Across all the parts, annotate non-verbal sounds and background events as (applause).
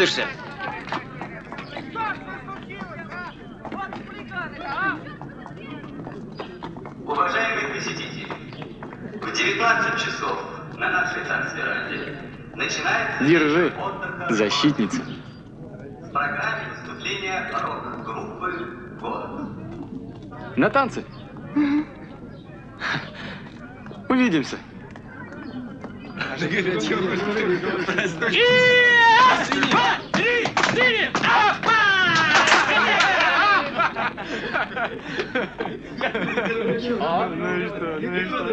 Простудишься. Уважаемые посетители, в 19 часов на нашей танцверанде начинается Держи, защитница. в программе выступления рок-группы «Город». На танцы? Увидимся. Ну и что, ну и что?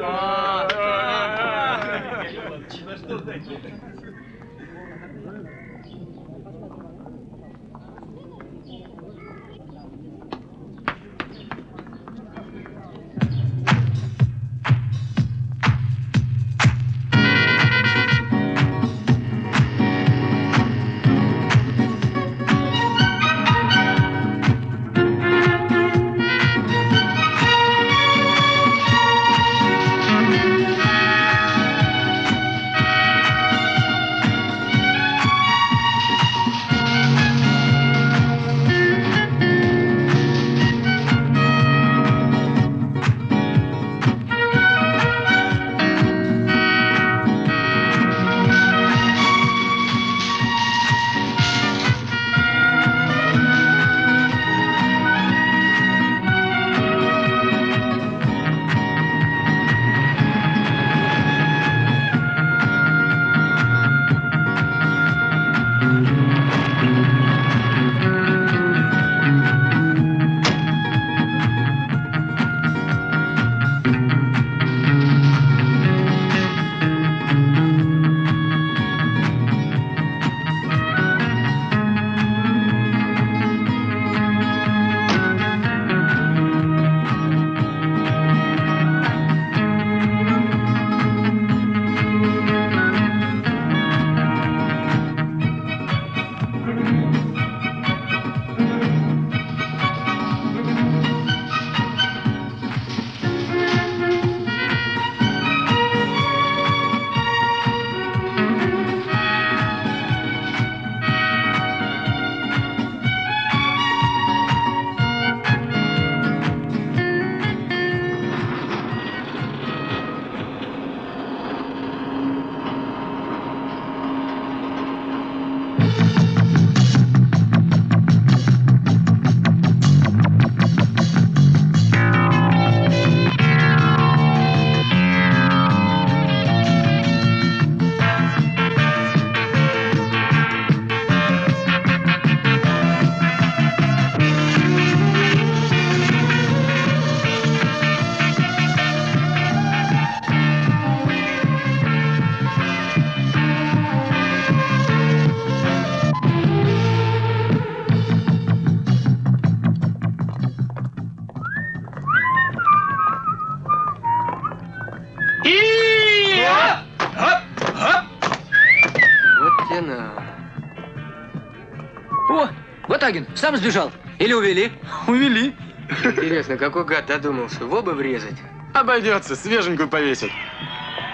Сам сбежал. Или увели? Увели. Интересно, какой гад додумался в оба врезать? Обойдется, свеженькую повесит.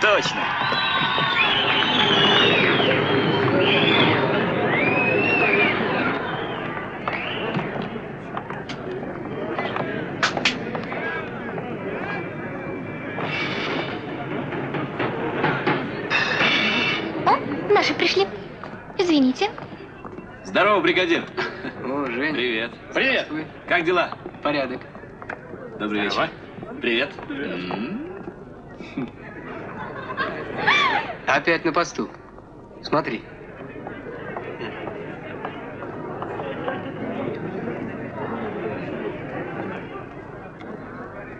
Точно. О, наши пришли. Извините. Здорово, бригадир. Как дела? Порядок. Добрый вечер. Привет. Опять на посту. Смотри.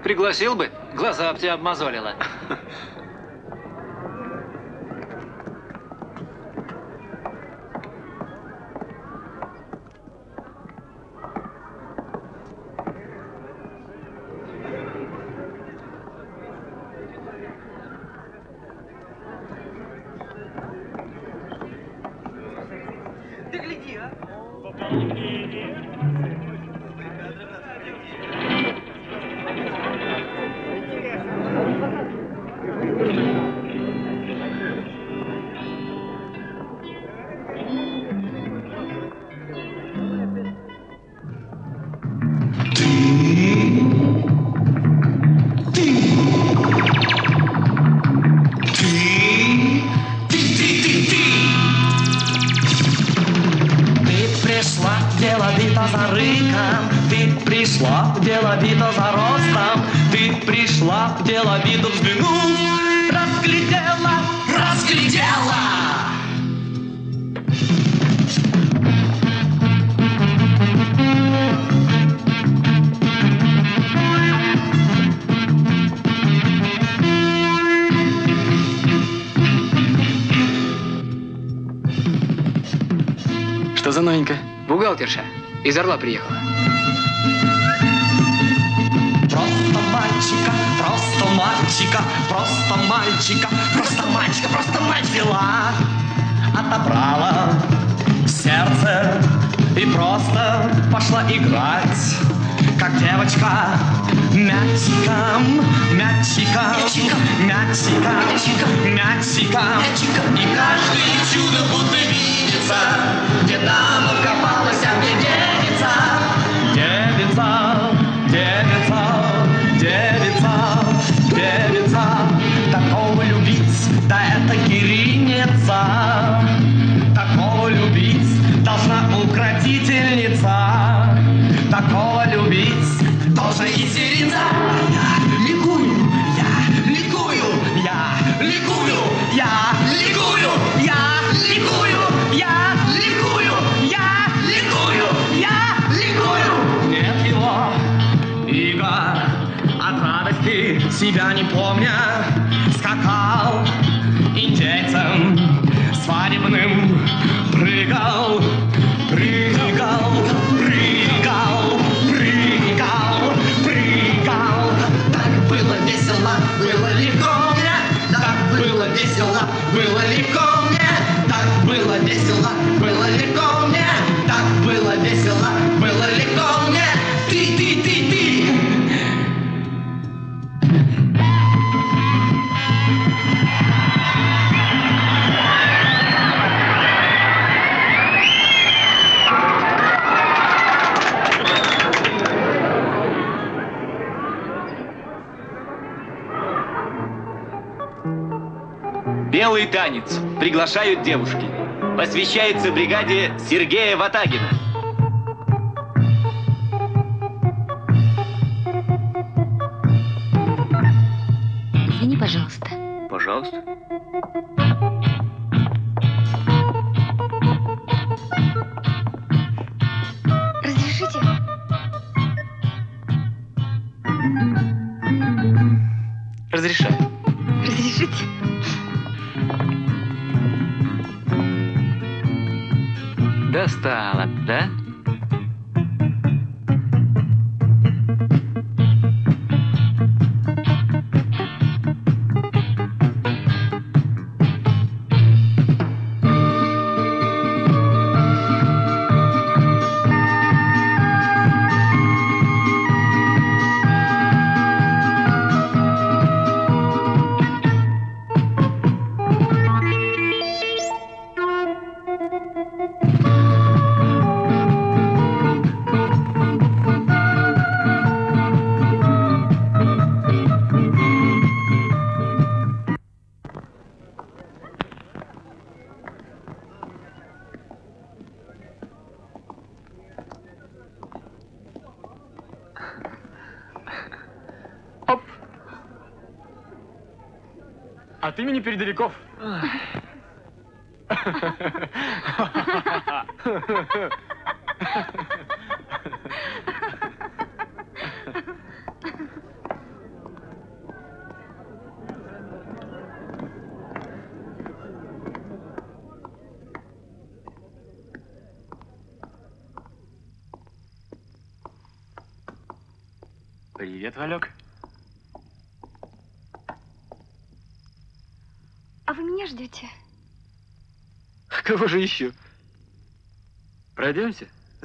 Пригласил бы, глаза об тебя было легко мне. танец приглашают девушки. Посвящается бригаде Сергея Ватагина. Извини, пожалуйста. Пожалуйста.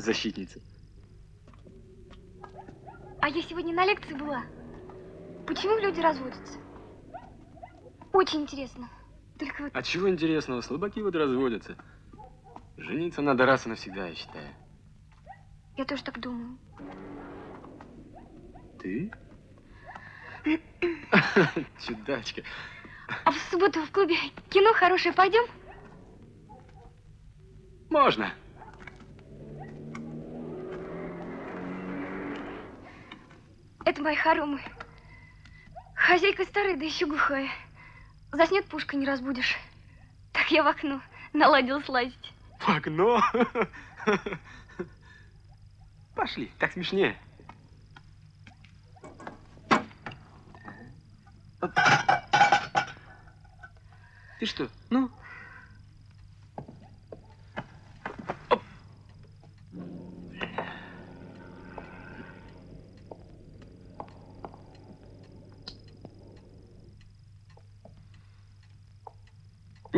защитницы. А я сегодня на лекции была. Почему люди разводятся? Очень интересно. Только вот... А чего интересного? Слабаки вот разводятся. Жениться надо раз и навсегда, я считаю. Я тоже так думаю. Ты? (laughs) Чудачка. А в субботу в клубе кино хорошее пойдем? Можно. Это мои хоромы. Хозяйка старая, да еще глухая. Заснет пушка, не разбудишь. Так я в окно наладил слазить. В окно? Пошли, так смешнее. Ты что, ну?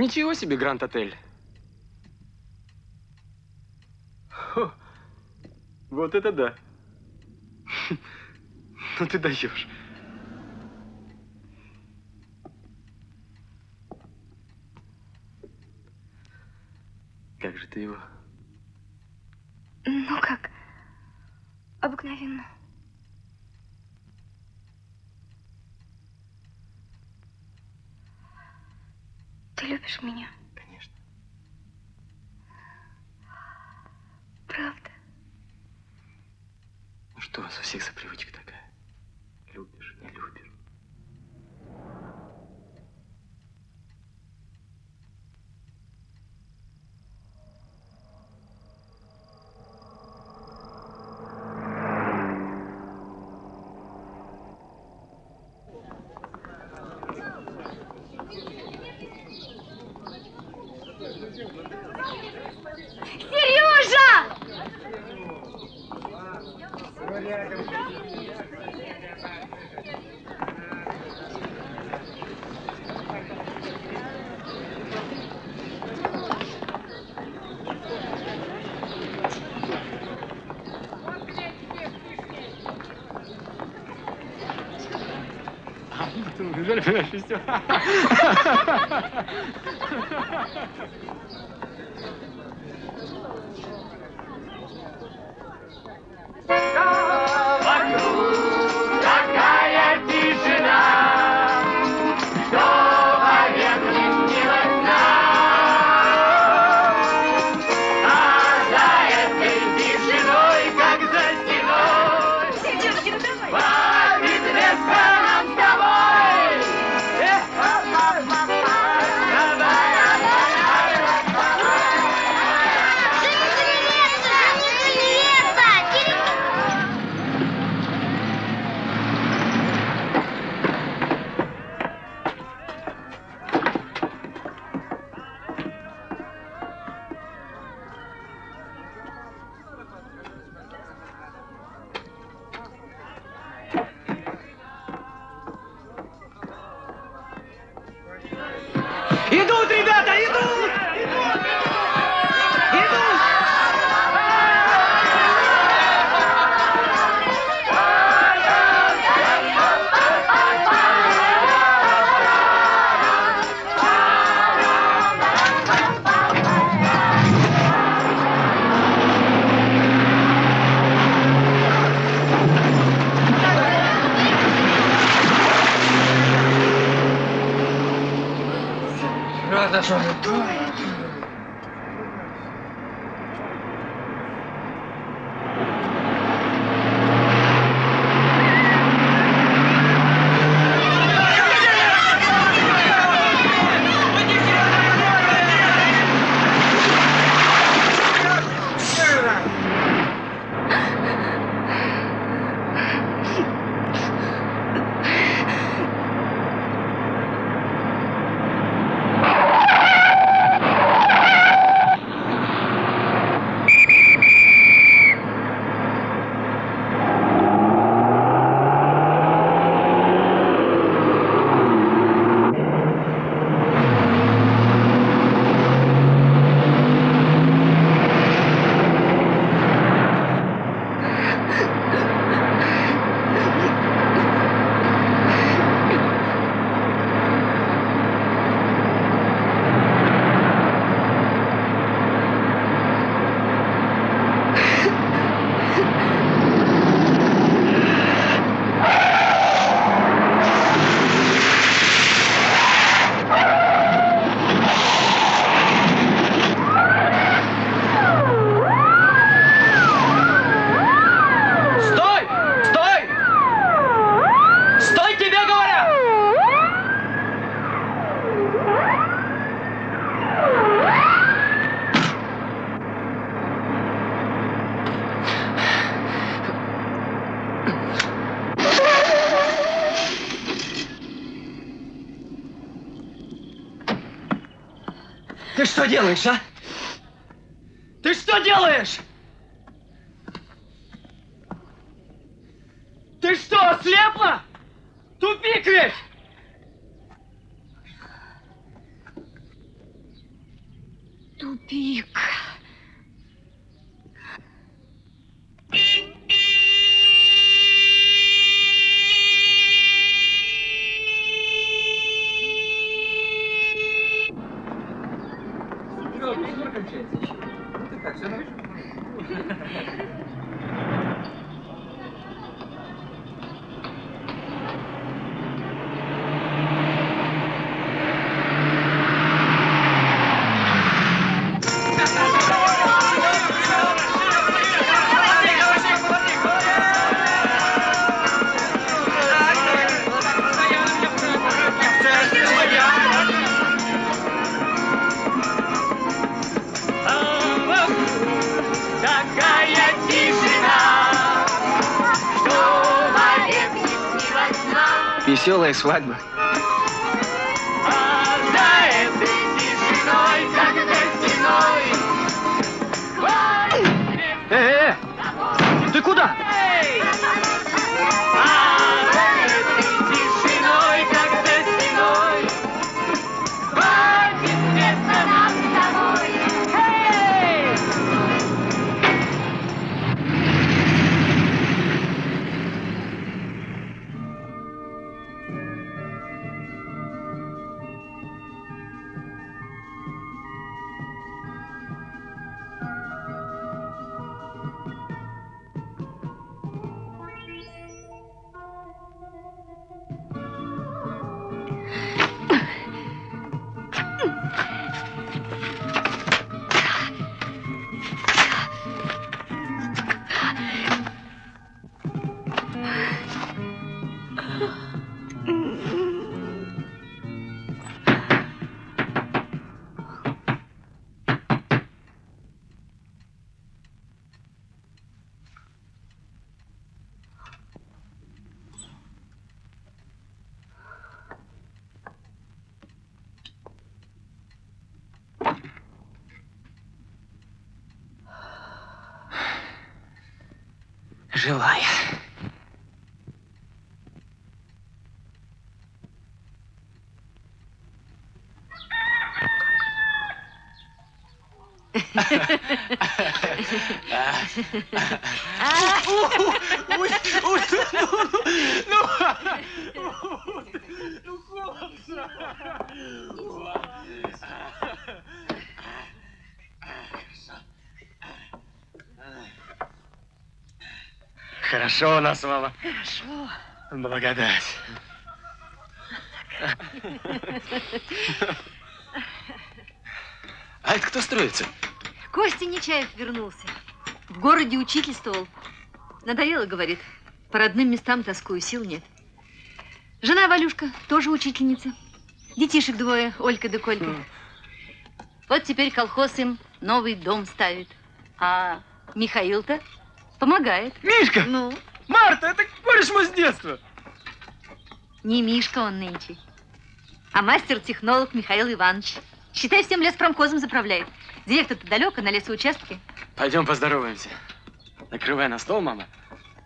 Ничего себе, Гранд-отель. Хо, Вот это да. (laughs) Ну ты даешь. Как же ты его? Ну как? Обыкновенно. Ты любишь меня? Конечно. Правда? Ну что у вас у всех за привычка такая? Любишь, не любишь. Сережа! (laughs) Сережа, (laughs) делаешь, а? Ты что делаешь? свадьба. Живая. Хорошо у нас, мама. Хорошо. Благодать. А это кто строится? Костя Нечаев вернулся. В городе учительствовал. Надоело, говорит. По родным местам тоскую, сил нет. Жена Валюшка тоже учительница. Детишек двое, Олька да Колька. Вот теперь колхоз им новый дом ставит. А Михаил-то помогает. Мишка! Ну, Марта, это кореш мой с детства. не Мишка он нынче, а мастер-технолог Михаил Иванович. Считай, всем леспромхозом заправляет. Директор-то далеко, на лесоучастке. Пойдем поздороваемся. Накрывай на стол, мама.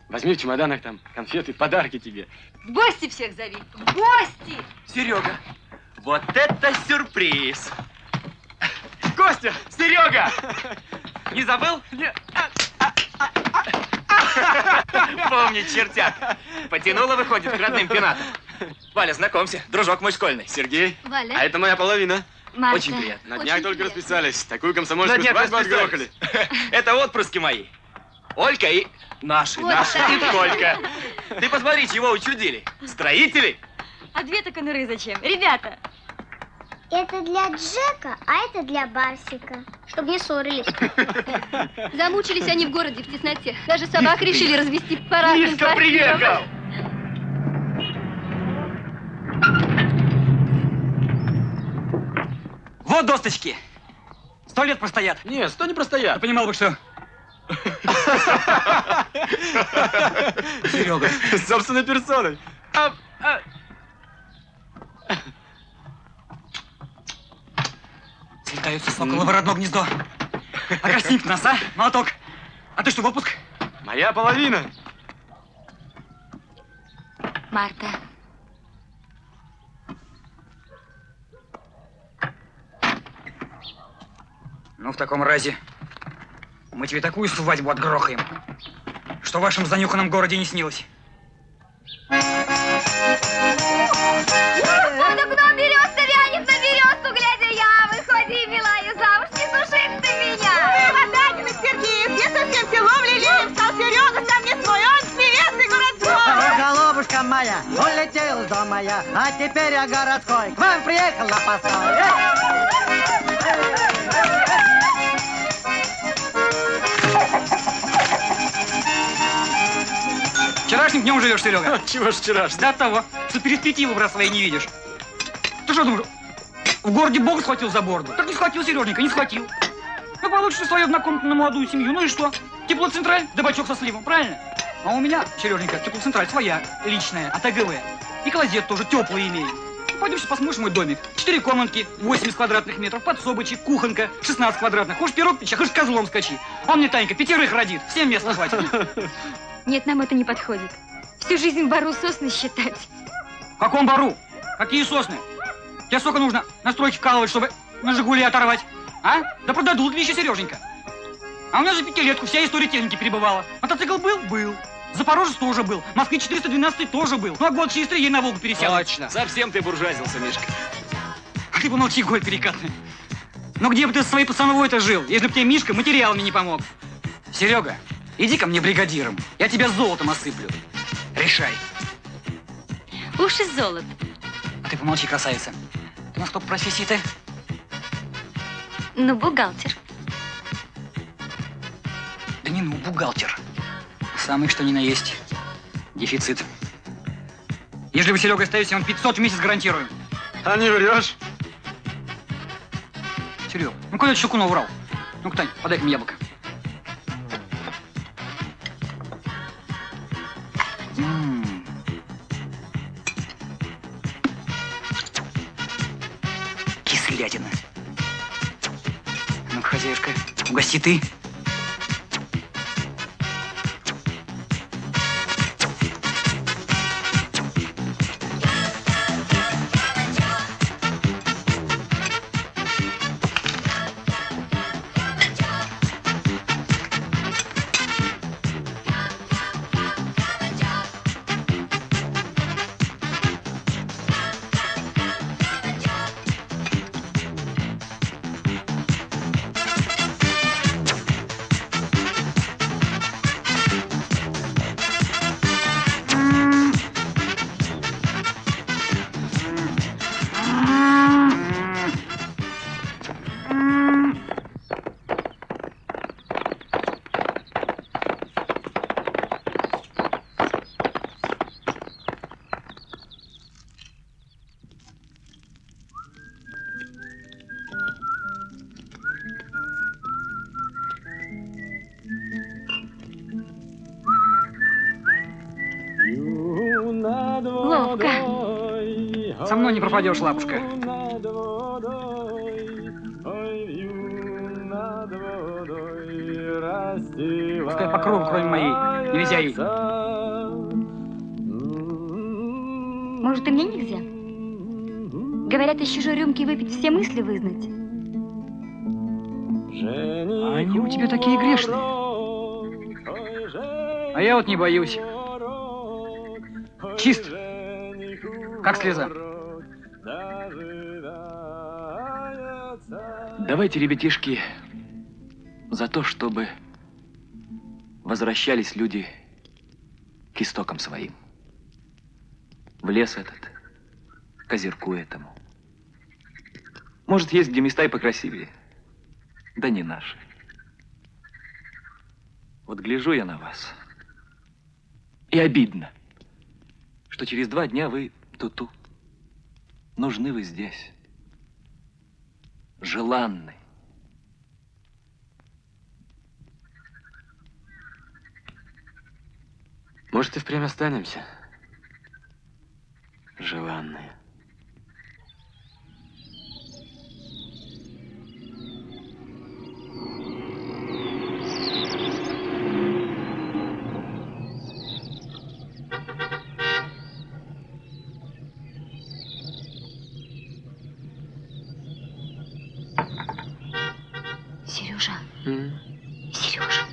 Возьми в чемоданах там конфеты, подарки тебе. В гости всех зови. В гости! Серега, вот это сюрприз! Костя! Серега! Не забыл? Помни, чертяк. Потянула, выходит, к родным пенатам. Валя, знакомься, дружок мой школьный. Сергей, Валя. а это моя половина. Марта. Очень приятно. На Очень днях только приятно. расписались. Такую На комсомольскую днях свадьбу отгрохали. (laughs) Это отпрыски мои. Олька и наши, Вот наши. так. (laughs) И Колька. Ты посмотри, чего учудили. Строители. А две-то конуры зачем? Ребята! Это для Джека, а это для Барсика. Чтобы не ссорились. (laughs) Замучились они в городе в тесноте. Даже собак решили развести по разным Мишка приехал. Вот досточки. Сто лет простоят. Не, сто не простоят. Я понимал бы, что... Серега. С собственной персоной. А, а, Красавица, сокола в родное гнездо. А красивенько нас, а? Молоток. А ты что, в отпуск? Моя половина. Марта. Ну, в таком разе мы тебе такую свадьбу отгрохаем, что в вашем занюханном городе не снилось. Да кто берется, вянет на березку, глядя я. Выходи, милая, замуж, не суши ты меня. Потакин Сергеев, я совсем селом лелеем, стал Серега, сам не свой, он с невестой городской. Голубушка моя, улетел из дома я, а теперь я городской. К вам приехал на постой. Вчерашним днем живешь, Серега. (laughs) Чего ж вчерашний? Да от того, что перспективы брат своей не видишь. Ты что думаешь, в городе Бог схватил за борду? Так не схватил, Сереженька, не схватил. Ну, получишь ты свою однокомнатную молодую семью, ну и что? Теплоцентраль, да бачок со сливом, правильно? А у меня, Сереженька, теплоцентраль своя, личная, от АГВ. И клозет тоже теплый имеет. Ну, пойдем сейчас посмотришь мой домик. Четыре комнатки, 80 квадратных метров, подсобочек, кухонка, 16 квадратных. Хочешь пирог печь, а хочешь козлом скачи. Он мне, Танька, пятерых родит, всем места хватит. (laughs) Нет, нам это не подходит. Всю жизнь в бару сосны считать. В каком бару? Какие сосны? Тебе сколько нужно на стройке вкалывать, чтобы на Жигули оторвать? А? Да продадут ли еще, Сереженька? А у нас же пятилетку, вся история техники перебывала. Мотоцикл был? Был. Запорожец тоже был. Москве 412 тоже был. Ну а год через три ей на Волгу пересел. Точно. Совсем ты буржуазился, Мишка. А ты помолчи, голь перекатный. Ну где бы ты со своей пацановой-то жил, если бы тебе Мишка материалами не помог? Серега, иди ко мне бригадиром. Я тебя золотом осыплю. Решай. Уж из золота. А ты помолчи, красавица. Ты у нас кто по профессии-то? Ну, бухгалтер. Да не ну, бухгалтер. Самый что ни на есть. Дефицит. Если вы, Серега, остаетесь, я вам 500 в месяц гарантирую. А не врешь? Серег, ну куда ты Щелкунов врал? Ну-ка, Тань, подай мне яблоко. Ну-ка, хозяюшка, угости ты. Пропадешь, лапушка. Пускай по кругу, кроме моей. Нельзя ей. Может, и мне нельзя? Говорят, из чужой рюмки выпить все мысли вызнать. А они у тебя такие грешные. А я вот не боюсь. Чист. Как слеза. Давайте, ребятишки, за то, чтобы возвращались люди к истокам своим. В лес этот, к озерку этому. Может, есть где места и покрасивее. Да не наши. Вот гляжу я на вас. И обидно, что через два дня вы туту. Нужны вы здесь. Желанны. Может, и впрямь останемся? Желанные. Сережа.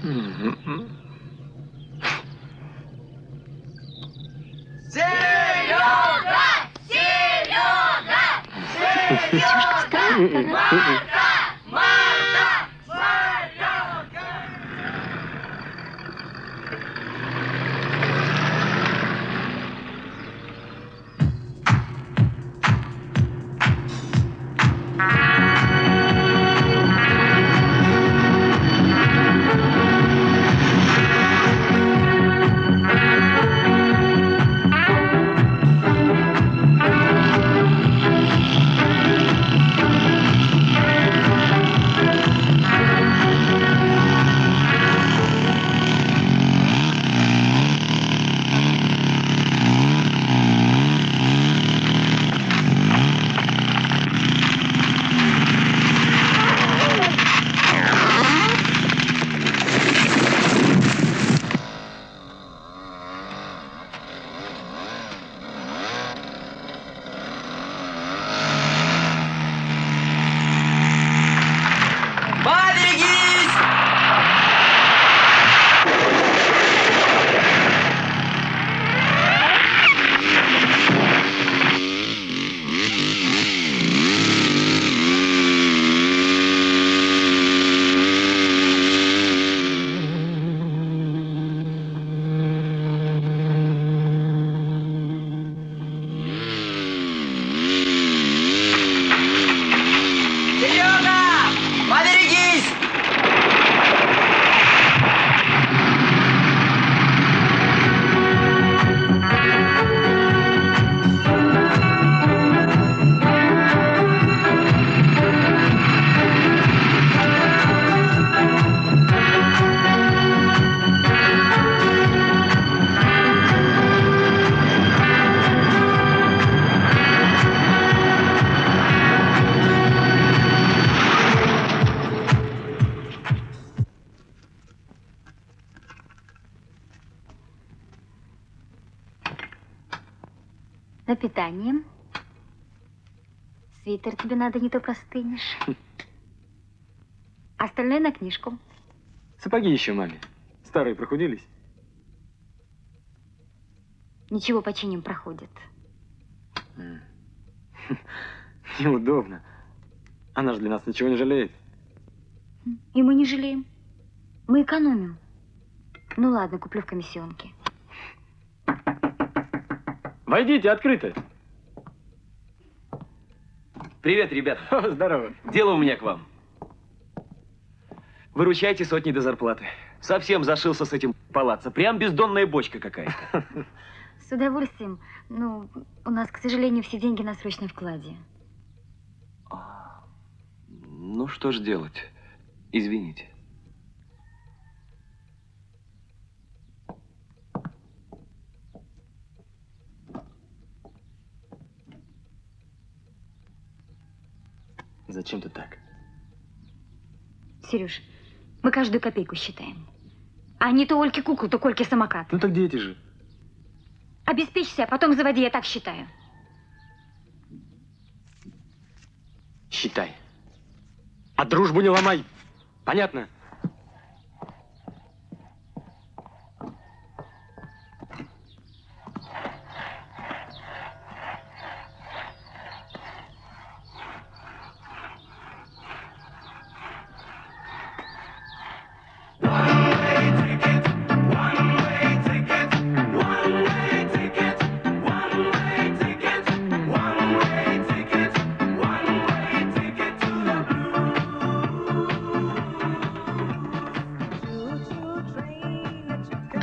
Поберегись! Надо, не то простынешь. (laughs) Остальное на книжку. Сапоги еще маме. Старые прохудились. Ничего починим проходит. (laughs) Неудобно. Она же для нас ничего не жалеет. И мы не жалеем. Мы экономим. Ну ладно, куплю в комиссионке. Войдите, открыто. Привет, ребят. Здорово. Дело у меня к вам. Выручайте сотни до зарплаты. Совсем зашился с этим палаццо. Прям бездонная бочка какая-то. (laughs) С удовольствием. Ну, у нас, к сожалению, все деньги на срочном вкладе. Ну, что ж делать? Извините. Зачем ты так? Сереж, мы каждую копейку считаем. А не то Ольке куклу, то Кольке самокат. Ну так дети же. Обеспечься, а потом заводи, я так считаю. Считай. А дружбу не ломай. Понятно?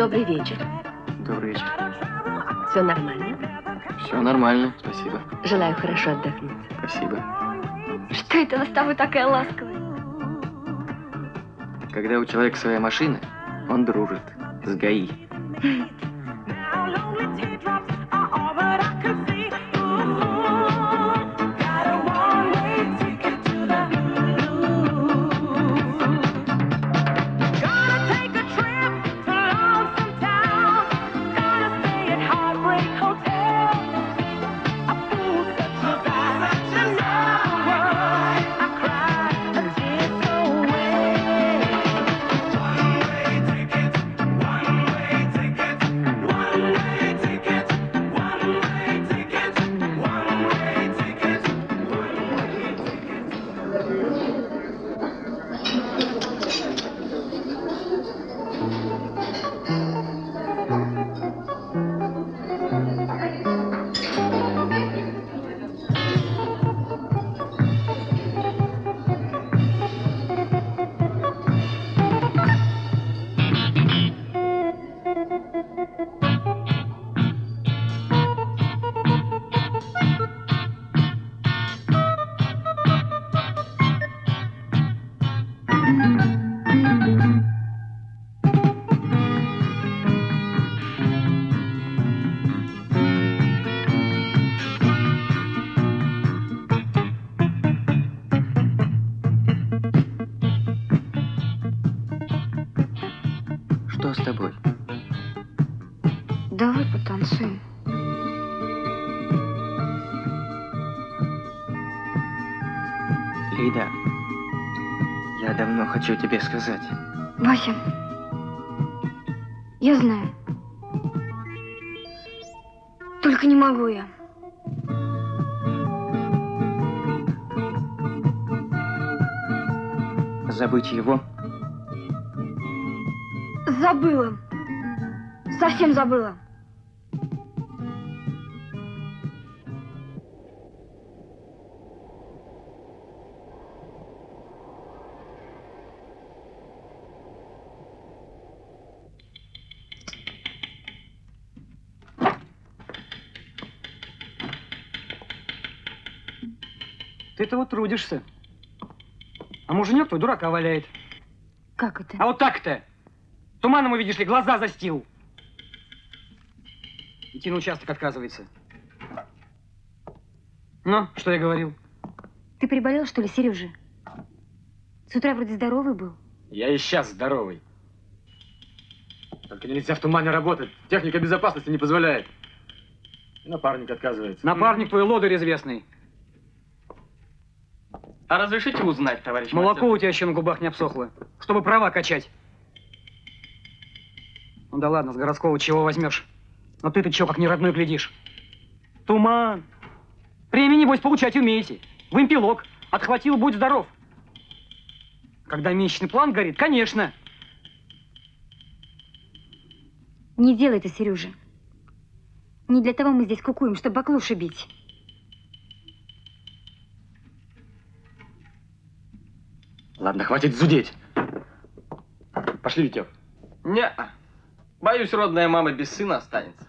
Добрый вечер. Добрый вечер. Все нормально? Все нормально, спасибо. Желаю хорошо отдохнуть. Спасибо. Что это она с тобой такая ласковая? Когда у человека своя машина, он дружит с ГАИ. (laughs) хочу тебе сказать. Вася, я знаю. Только не могу я. Забыть его? Забыла. Совсем забыла. Трудишься. А муженек твой дурака валяет. Как это? А вот так-то. Туманом, видишь ли, глаза застил. Идти на участок отказывается. Ну, что я говорил? Ты приболел, что ли, Сережа? С утра вроде здоровый был. Я и сейчас здоровый. Только нельзя в тумане работать. Техника безопасности не позволяет. И напарник отказывается. Напарник твой лодырь известный. А разрешите узнать, товарищ Молоко у тебя еще на губах не обсохло, чтобы права качать. Ну да ладно, с городского чего возьмешь? Но ты-то чего, как не родной глядишь? Туман. Премии, небось, получать умеете. Вымпелок. Отхватил, будь здоров. Когда месячный план горит, конечно. Не делай это, Сережа. Не для того мы здесь кукуем, чтобы баклуши бить. Ладно, хватит зудеть. Пошли, Витек. Не, боюсь, родная мама без сына останется.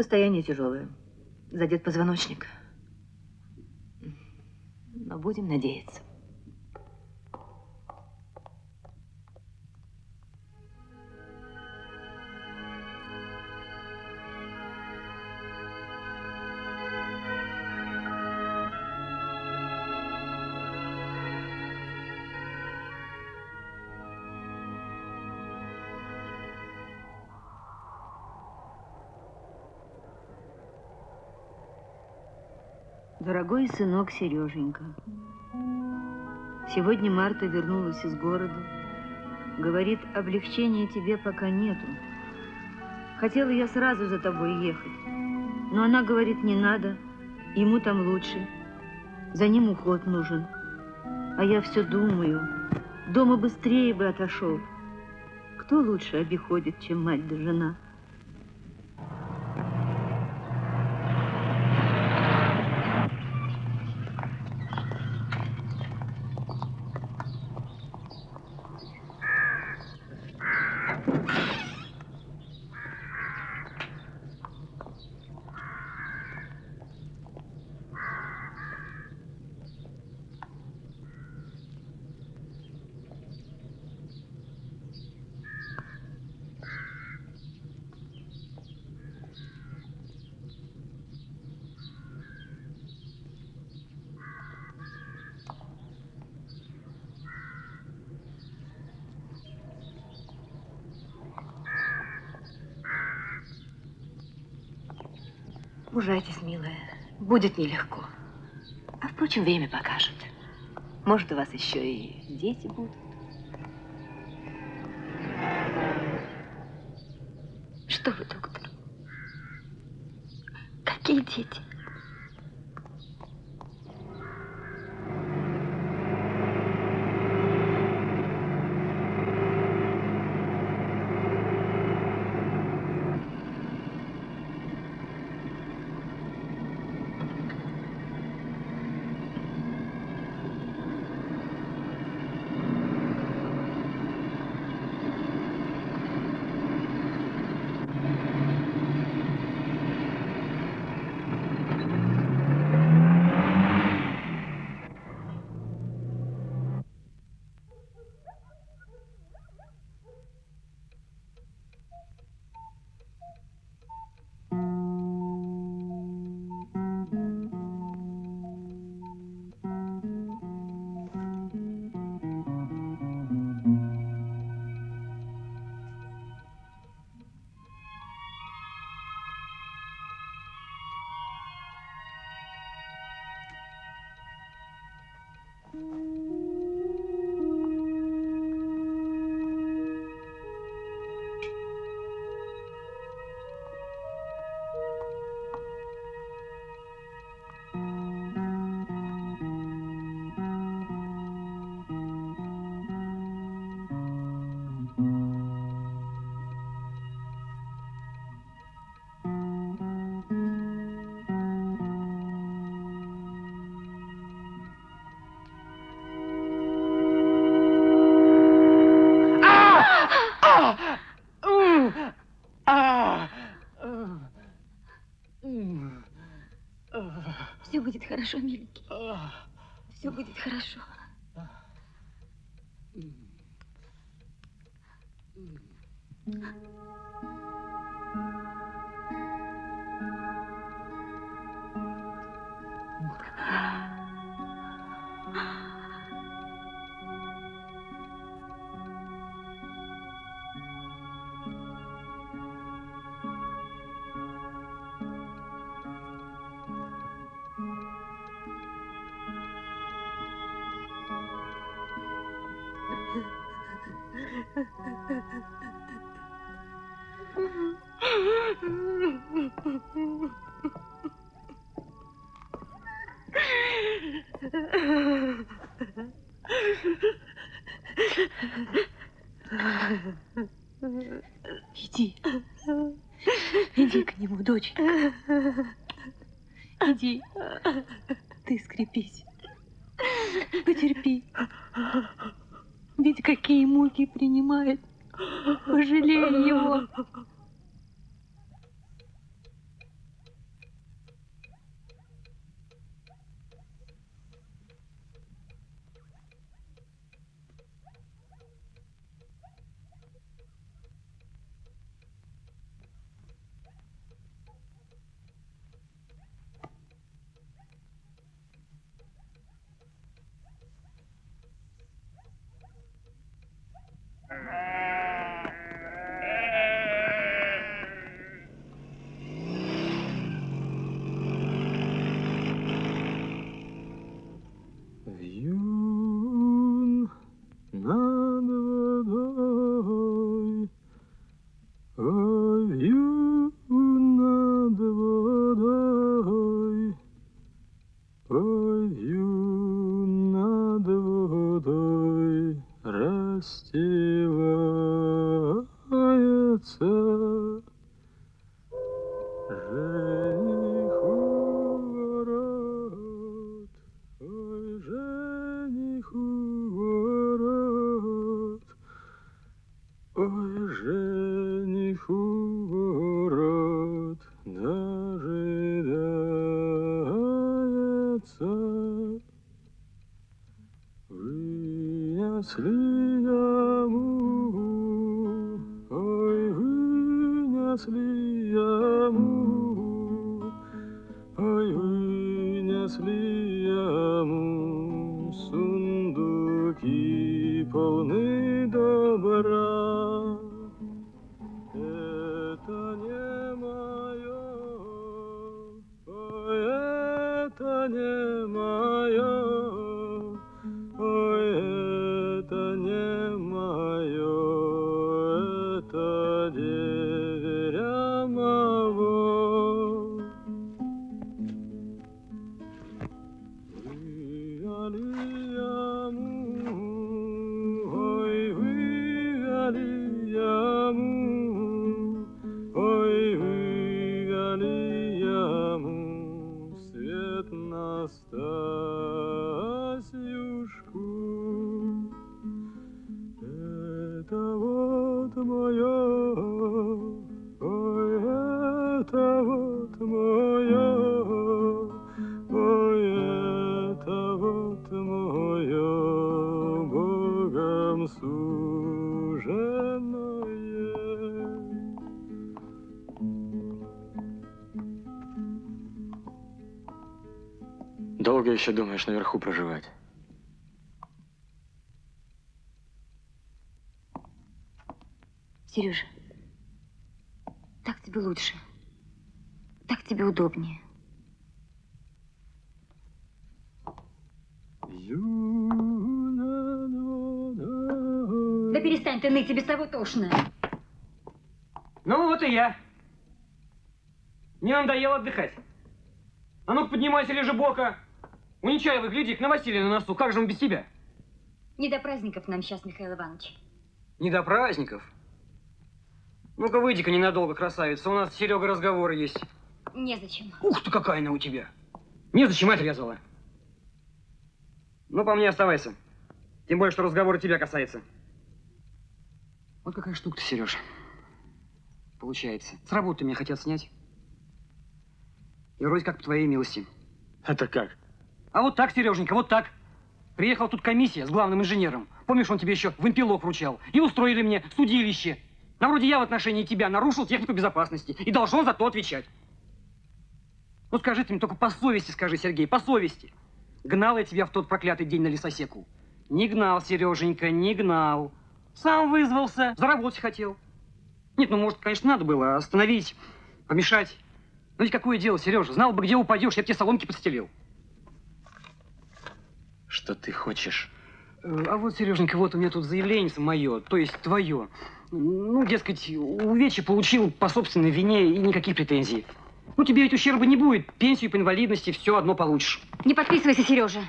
Состояние тяжелое. Задет позвоночник. Но будем надеяться. Дорогой сынок Сереженька, сегодня Марта вернулась из города. Говорит, облегчения тебе пока нету. Хотела я сразу за тобой ехать, но она говорит, не надо, ему там лучше, за ним уход нужен. А я все думаю, дома быстрее бы отошел. Кто лучше обиходит, чем мать да жена? Мужайтесь, милая. Будет нелегко. А впрочем, время покажет. Может, у вас еще и дети будут. Хорошо, миленький. Все будет хорошо. Ведь какие муки принимает. Пожалей его. Еще думаешь наверху проживать? Сережа, так тебе лучше. Так тебе удобнее. Да перестань ты ныть, тебе с тобой тошно. Ну, вот и я. Мне надоело отдыхать. А ну-ка, поднимайся, лежи бока. У Нечаевой, гляди, к новоселье на носу. Как же он без тебя? Не до праздников нам сейчас, Михаил Иванович. Не до праздников. Ну-ка, выйди-ка ненадолго, красавица. У нас с Серега разговоры есть. Незачем. Ух ты, какая она у тебя. Незачем отрезала. Ну, по мне оставайся. Тем более, что разговор тебя касается. Вот какая штука-то, Сереж. Получается. С работы меня хотят снять. И вроде как по твоей милости. Это как? А вот так, Сереженька, вот так. Приехала тут комиссия с главным инженером. Помнишь, он тебе еще вымпелок вручал. И устроили мне судилище. На вроде я в отношении тебя нарушил технику безопасности и должен за то отвечать. Ну скажи ты мне только по совести скажи, Сергей, по совести. Гнал я тебя в тот проклятый день на лесосеку? Не гнал, Сереженька, не гнал. Сам вызвался, заработать хотел. Нет, ну может, конечно, надо было остановить, помешать. Но ведь какое дело, Сережа, знал бы, где упадешь, я бы тебе соломки подстелил. Что ты хочешь? Э, А вот, Сереженька, вот у меня тут заявление мое, то есть твое. Ну, дескать, увечье получил по собственной вине и никаких претензий. Ну, тебе ведь ущерба не будет. Пенсию по инвалидности все одно получишь. Не подписывайся, Сережа.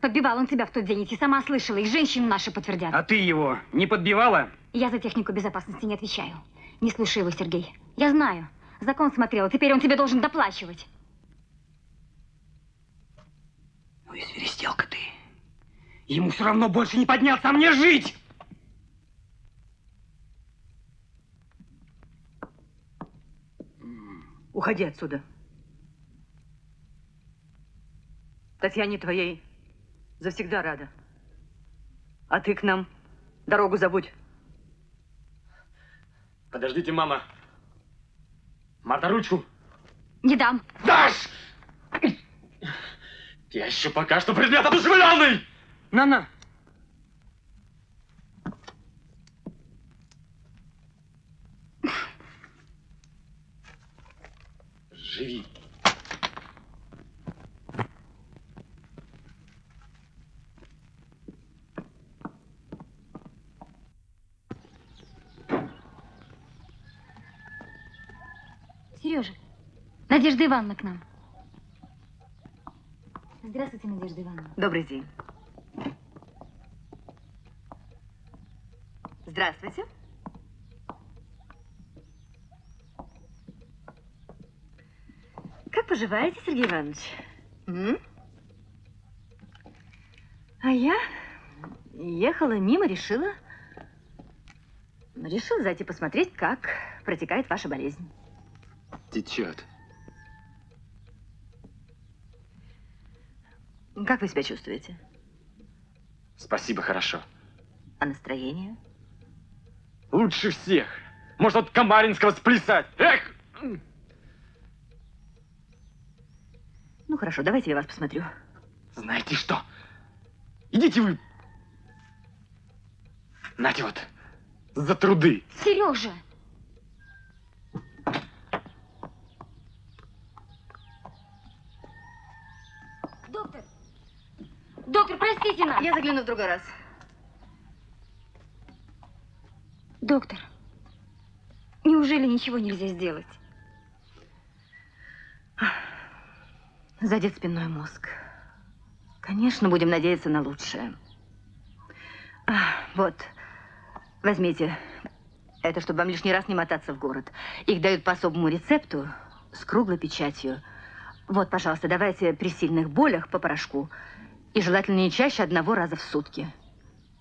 Подбивал он тебя в тот день, и ты сама слышала, и женщины наши подтвердят. А ты его не подбивала? Я за технику безопасности не отвечаю. Не слушай его, Сергей. Я знаю. Закон смотрела, теперь он тебе должен доплачивать. Ну и свиристелка ты. Ему все равно больше не подняться, а мне жить! Уходи отсюда. Татьяне твоей завсегда рада. А ты к нам дорогу забудь. Подождите, мама. Марта, ручку. Не дам. Дашь! Я еще пока что предмет одушевленный! На-на. Живи. Сережа, Надежда Ивановна к нам. Здравствуйте, Надежда Ивановна. Добрый день. Здравствуйте. Как поживаете, Сергей Иванович? М? А я ехала мимо, решила... Решила зайти посмотреть, как протекает ваша болезнь. Течет. Как вы себя чувствуете? Спасибо, хорошо. А настроение? Лучше всех. Может, от Камаринского сплясать. Эх! Ну, хорошо, давайте я вас посмотрю. Знаете что? Идите вы. Нате вот. За труды. Сережа! Доктор! Доктор, простите нас! Я загляну в другой раз. Доктор, неужели ничего нельзя сделать? Задет спинной мозг. Конечно, будем надеяться на лучшее. А, вот, возьмите. Это, чтобы вам лишний раз не мотаться в город. Их дают по особому рецепту с круглой печатью. Вот, пожалуйста, давайте при сильных болях по порошку. И желательно не чаще одного раза в сутки.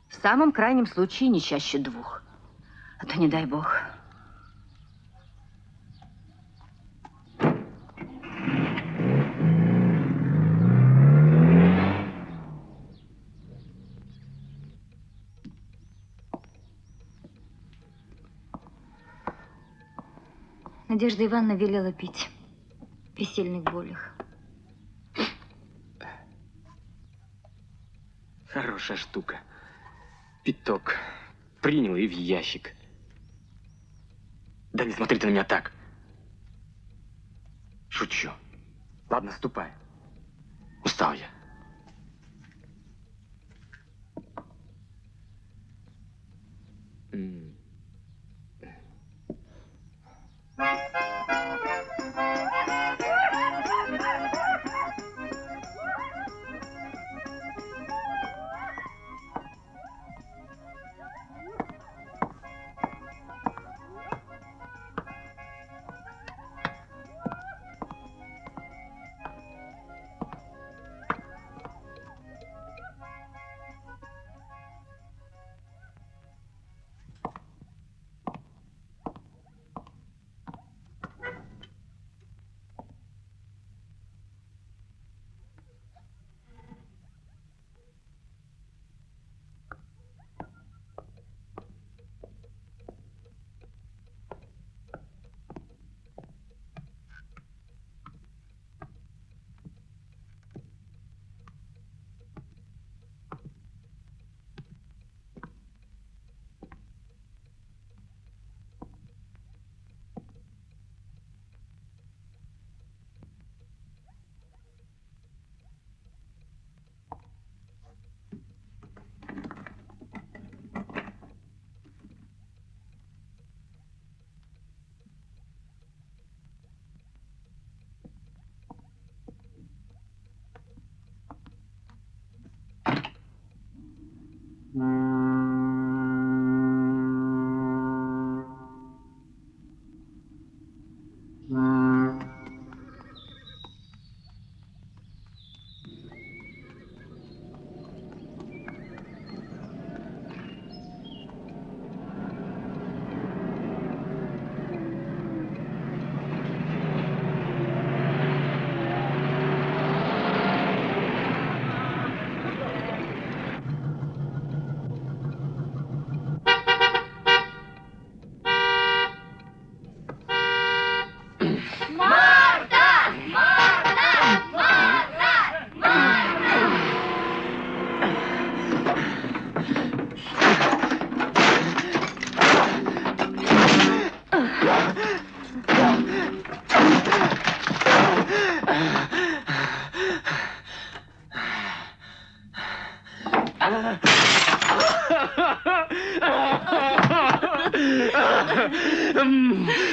В самом крайнем случае не чаще двух. А то не дай бог. Надежда Ивановна велела пить при сильных болях. Хорошая штука. Пяток. Принял и в ящик. Да не смотри ты на меня так. Шучу. Ладно, ступай. Устал я. М.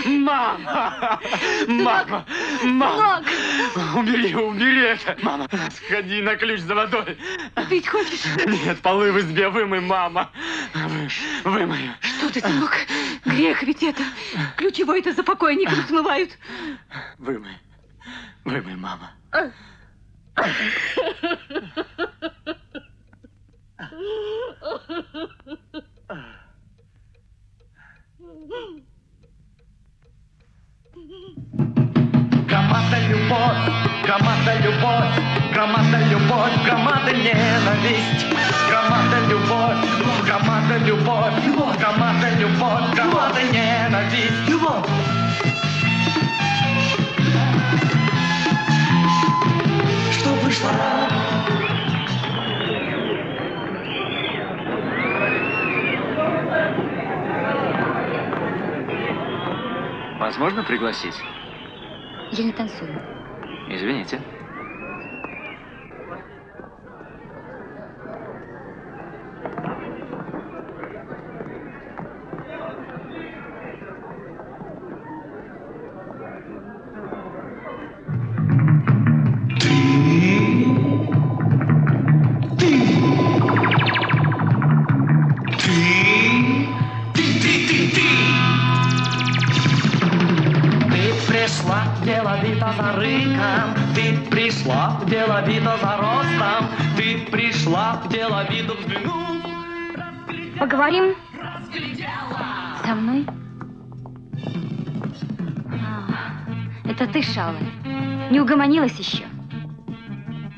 Мама! Мама! Мама! Убери, убери это! Мама, сходи на ключ за водой. Пить хочешь? Нет, полы в избе вымы, мама. Вы, вымой. Что ты, сынок? Грех ведь это. Ключевой это за покойником смывают. Вымы, Вымой, мама. Громада любовь, громада любовь, громада любовь, громада ненависть. Громада любовь, громада любовь, громада любовь, громада ненависть. Любовь. Что вышло? Возможно пригласить? Я не танцую. Извините. Поговорим? Со мной? А, Это ты, Шала. Не угомонилась еще?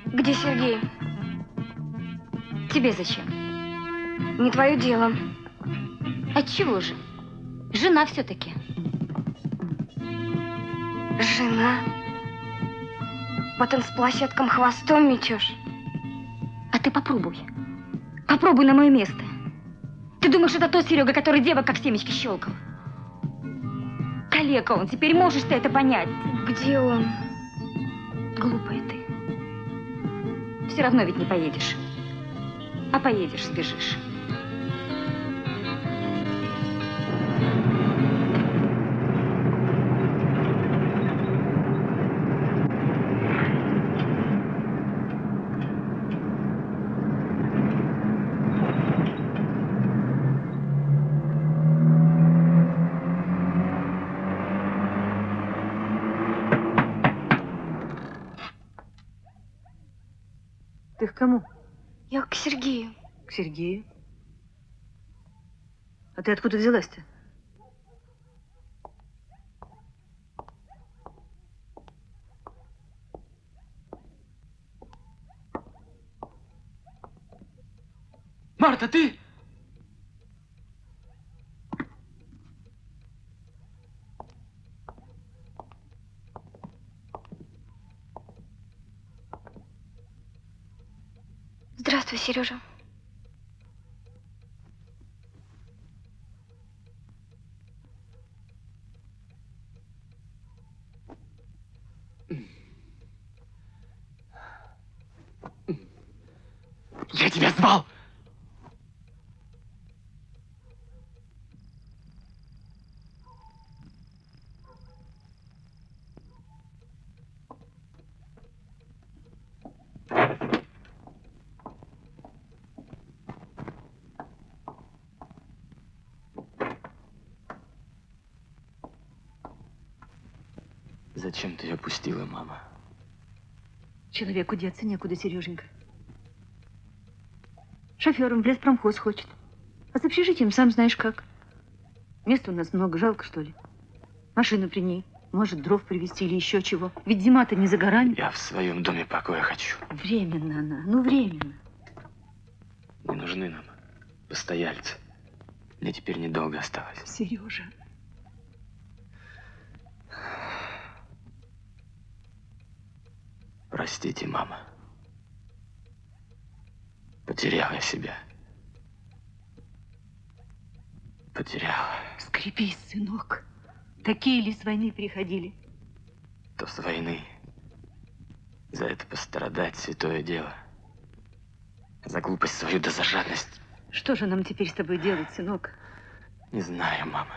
Где Сергей? Тебе зачем? Не твое дело. Отчего же? Жена все-таки. Жена? Вот он с площадком хвостом мечешь. А ты попробуй. Попробуй на мое место. Ты думаешь, это тот Серега, который девок как семечки щелкал? Калека он, теперь можешь ты это понять. Где он? Глупая ты. Все равно ведь не поедешь. А поедешь, сбежишь. Кому? Я к Сергею. К Сергею. А ты откуда взялась-то? Марта, ты? Здравствуй, Сережа. Я тебя звал! Зачем ты ее пустила, мама? Человеку деться некуда, Сереженька. Шофером в леспромхоз хочет. А с общежитием сам знаешь как. Места у нас много, жалко, что ли? Машина при ней. Может, дров привезти или еще чего. Ведь зима-то не за горами. Я в своем доме покоя хочу. Временно она, ну временно. Не нужны нам постояльцы. Мне теперь недолго осталось. Сережа. Простите, мама. Потерял я себя. Потерял. Скрепись, сынок. Такие ли с войны приходили? То с войны. За это пострадать святое дело. За глупость свою да за жадность. Что же нам теперь с тобой делать, сынок? Не знаю, мама.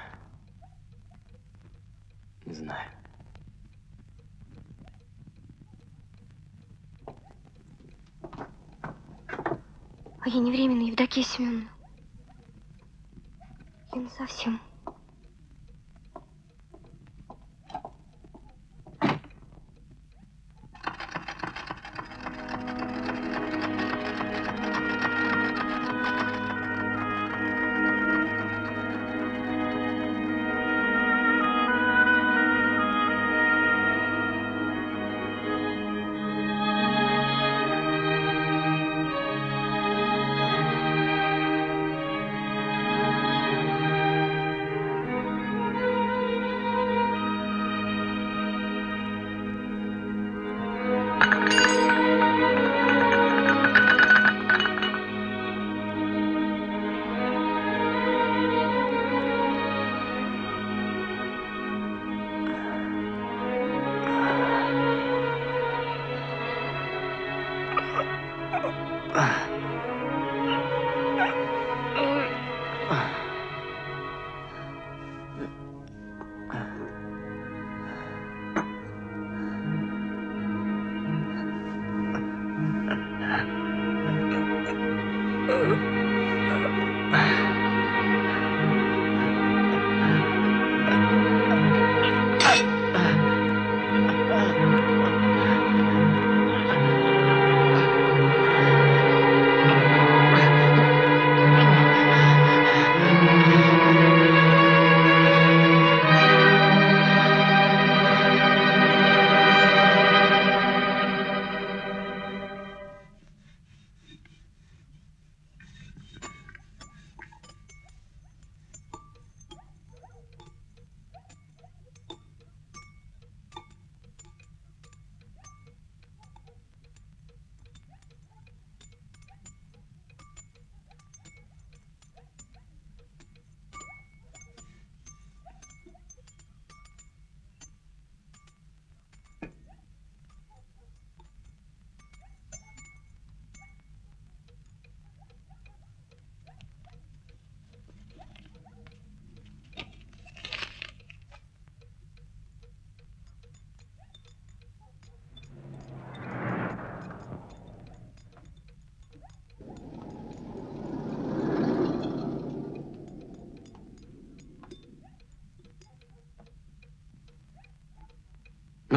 Не знаю. А я не временная Евдокия Семеновна. Я на совсем.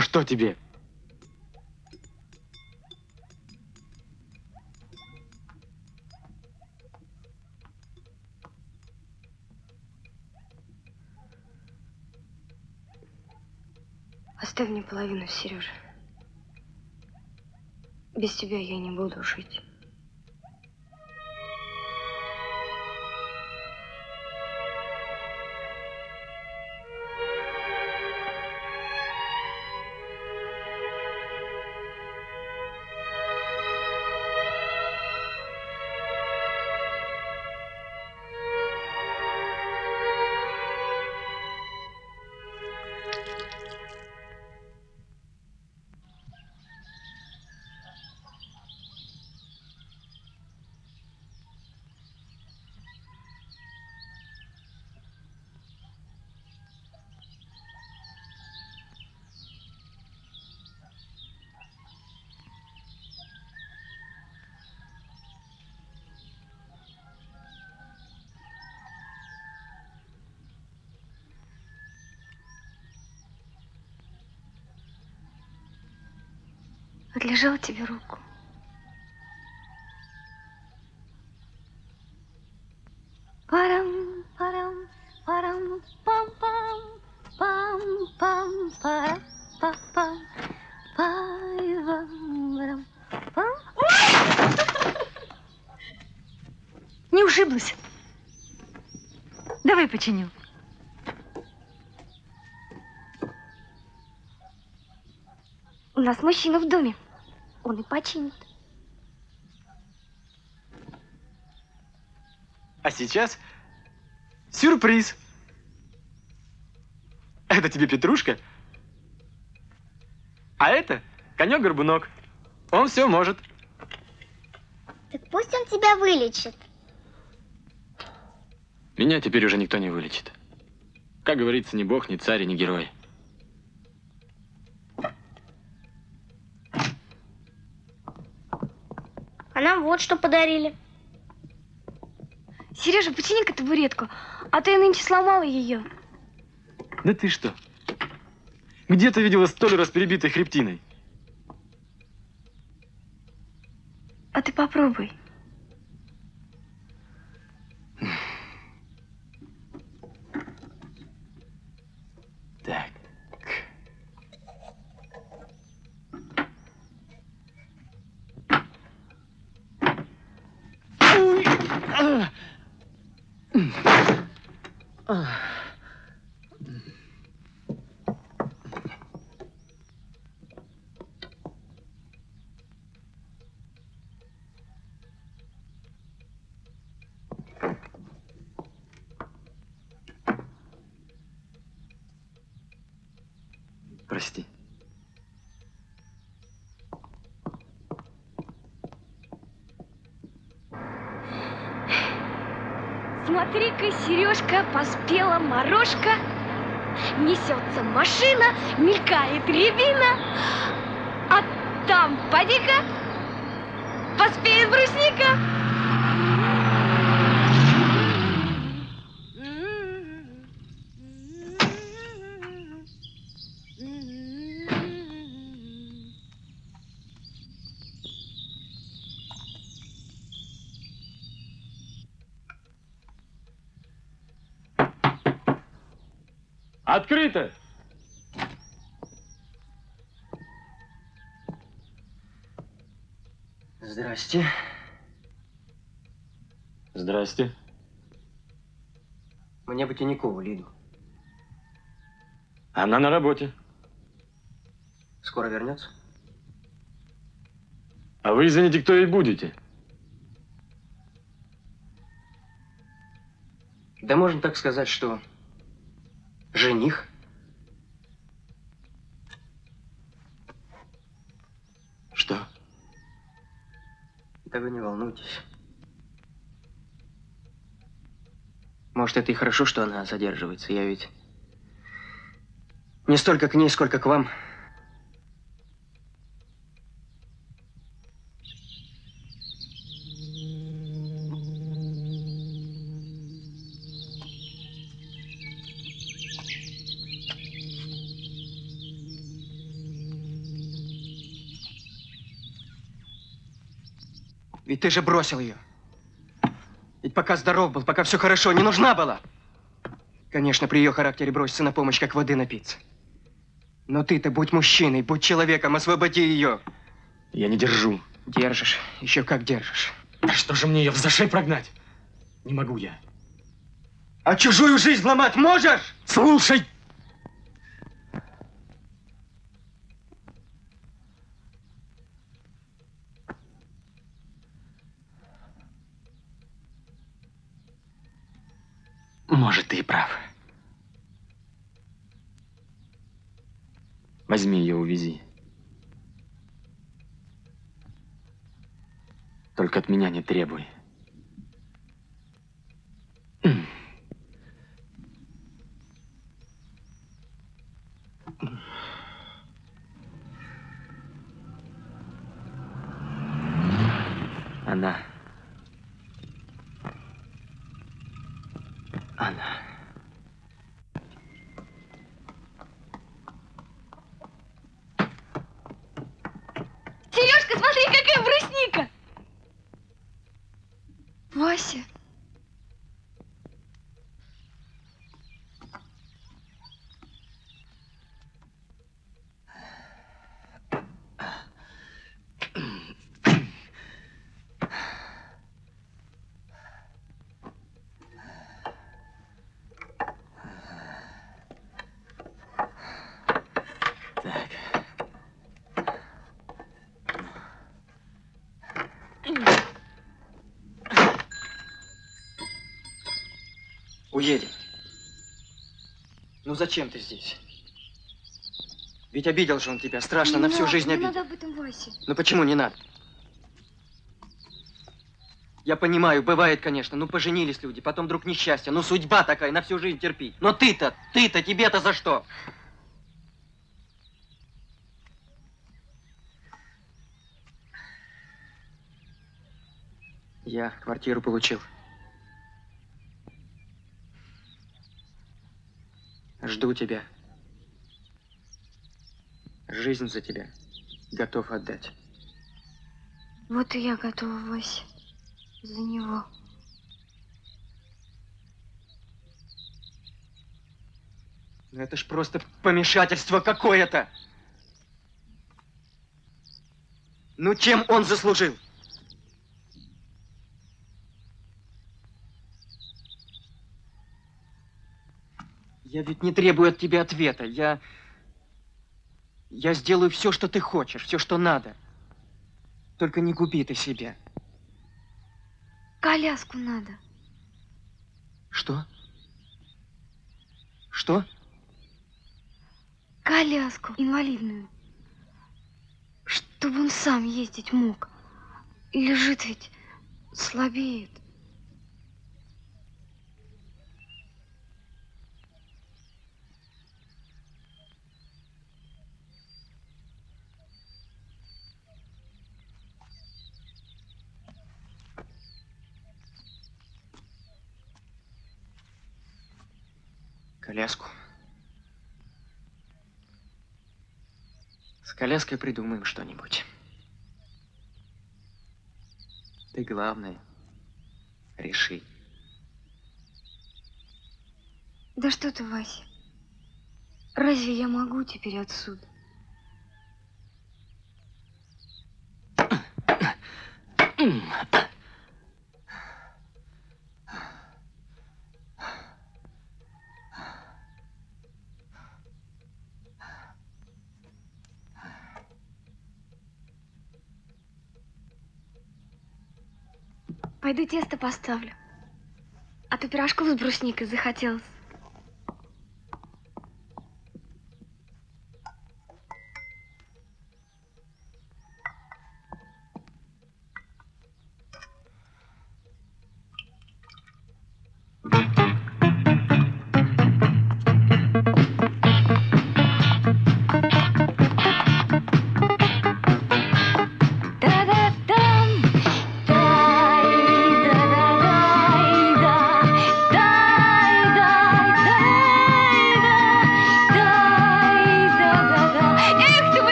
Ну что тебе? Оставь мне половину, Сережа. Без тебя я не буду жить. Отлежала тебе руку. Парам, парам, парам, пам, пам, пам, пам, парам, пам, пам, парам, пам. Не ушиблась? Давай починю. У нас мужчина в доме. Он и починит. А сейчас сюрприз. Это тебе Петрушка, а это конек-горбунок. Он все может. Так пусть он тебя вылечит. Меня теперь уже никто не вылечит. Как говорится, ни бог, ни царь, ни герой. Вот что подарили. Сережа, почини-ка табуретку, а то я нынче сломала ее. Да ты что? Где ты видела столера с перебитой хребтиной? А ты попробуй. А. А. Сережка, поспела морожка. Несется машина, мелькает рябина. А там, поди-ка, поспеет брусника. Открыто! Здрасте. Здрасте. Мне бы Тинькову, Лиду. Она на работе. Скоро вернется? А вы, извините, кто ей будете? Да можно так сказать, что жених. Что? Волнуйтесь. Может, это и хорошо, что она задерживается. Я ведь не столько к ней, сколько к вам. Ведь ты же бросил ее. Ведь пока здоров был, пока все хорошо, не нужна была. Конечно, при ее характере броситься на помощь, как воды напиться. Но ты-то будь мужчиной, будь человеком, освободи ее. Я не держу. Держишь, еще как держишь. Да что же мне ее в зашей прогнать? Не могу я. А чужую жизнь ломать можешь? Слушай! Может, ты и прав. Возьми ее, увези. Только от меня не требуй. Она. Она. Сережка, смотри, какая брусника! Вася. Уедем. Ну зачем ты здесь? Ведь обидел же он тебя, страшно, Не на всю надо, жизнь не обидел. надо об этом, Вася. Ну почему не надо? Я понимаю, бывает, конечно, ну поженились люди, потом вдруг несчастье, ну судьба такая, на всю жизнь терпи. Но ты-то, ты-то, тебе-то за что? Я квартиру получил. Жду тебя. Жизнь за тебя готов отдать. Вот и я готова, Вася, за него. Ну это ж просто помешательство какое-то. Ну чем он заслужил? Я ведь не требую от тебя ответа. Я... Я сделаю все, что ты хочешь, все, что надо. Только не губи ты себя. Коляску надо. Что? Что? Коляску инвалидную. Чтобы он сам ездить мог. Лежит ведь, слабеет. Коляску. С коляской придумаем что-нибудь. Ты главное, реши. Да что ты, Вася? Разве я могу теперь отсюда? (clears throat) Пойду тесто поставлю. А то пирожков с брусникой захотелось.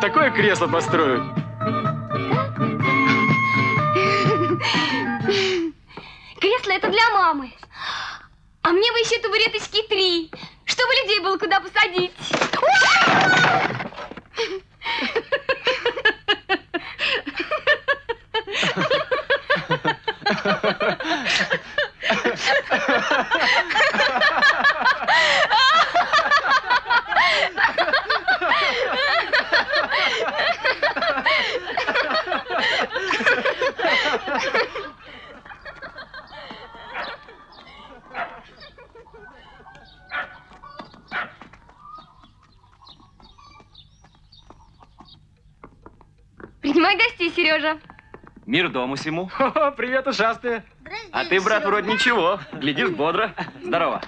Такое кресло построю. Принимай гостей, Сережа. Мир дому всему. О, привет, ушастые. А ты, брат, вроде ничего. Глядишь бодро. Здорово.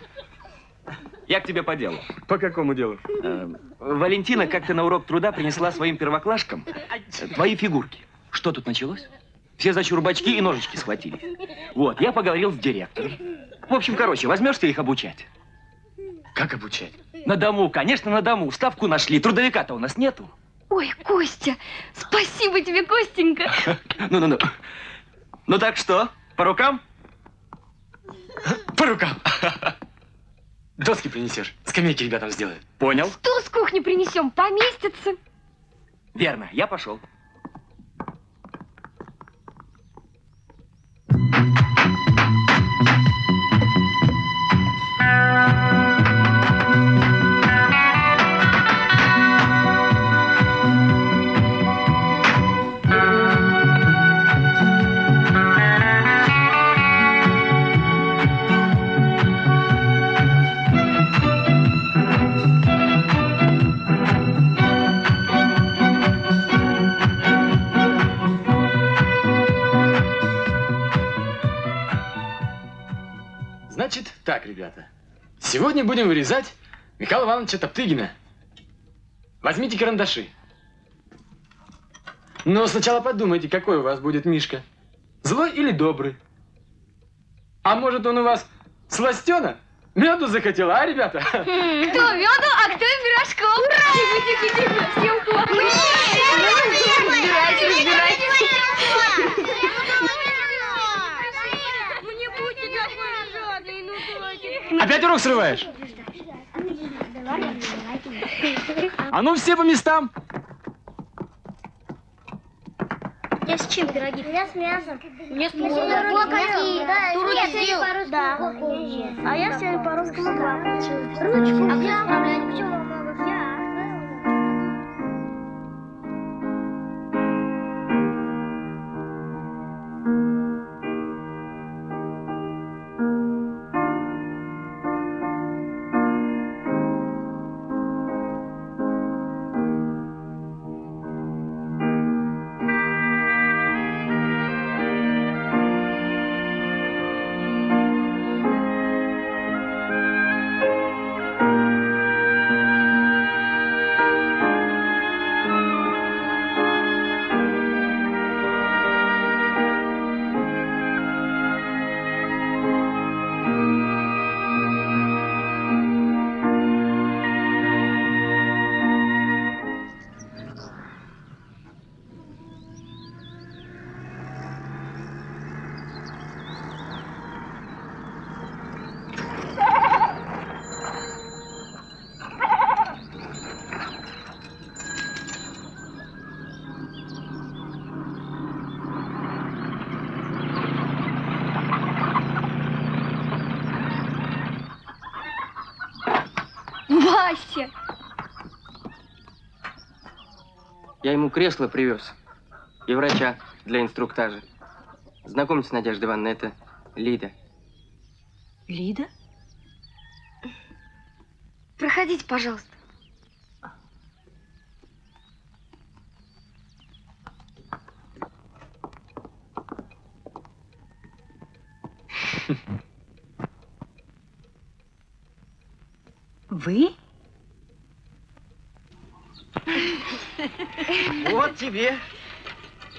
Я к тебе по делу. По какому делу? Э, Валентина как-то на урок труда принесла своим первоклашкам твои фигурки. Что тут началось? Все за чурбачки и ножички схватили. Вот, я поговорил с директором. В общем, короче, возьмешь ты их обучать? Как обучать? На дому, конечно, на дому. Ставку нашли. Трудовика-то у нас нету. Ой, Костя, спасибо тебе, Костенька. Ну-ну-ну. (laughs) Ну так что, по рукам? По рукам. (laughs) Доски принесешь, скамейки ребятам сделаю. Понял. Стул с кухни принесем, поместится. Верно, я пошел. Так, ребята. Сегодня будем вырезать Михаила Ивановича Топтыгина. Возьмите карандаши. Но сначала подумайте, какой у вас будет Мишка. Злой или добрый? А может, он у вас сластена? Меду захотел, а, ребята? Кто меду, а кто пирожком. Тихо, тихо, тихо, всем хлопать. Опять урок срываешь? А ну все по местам. Я с чем пироги? Я с мясом. Мне с мордой. Ты уроки сделал? Да. А я сегодня по-русски могла. Ручку. А где справлять? Почему могу? Я. Я ему кресло привез. И врача для инструктажа. Знакомьтесь, Надежда Ивановна, это Лида. Лида? Проходите, пожалуйста. Вы? Вот тебе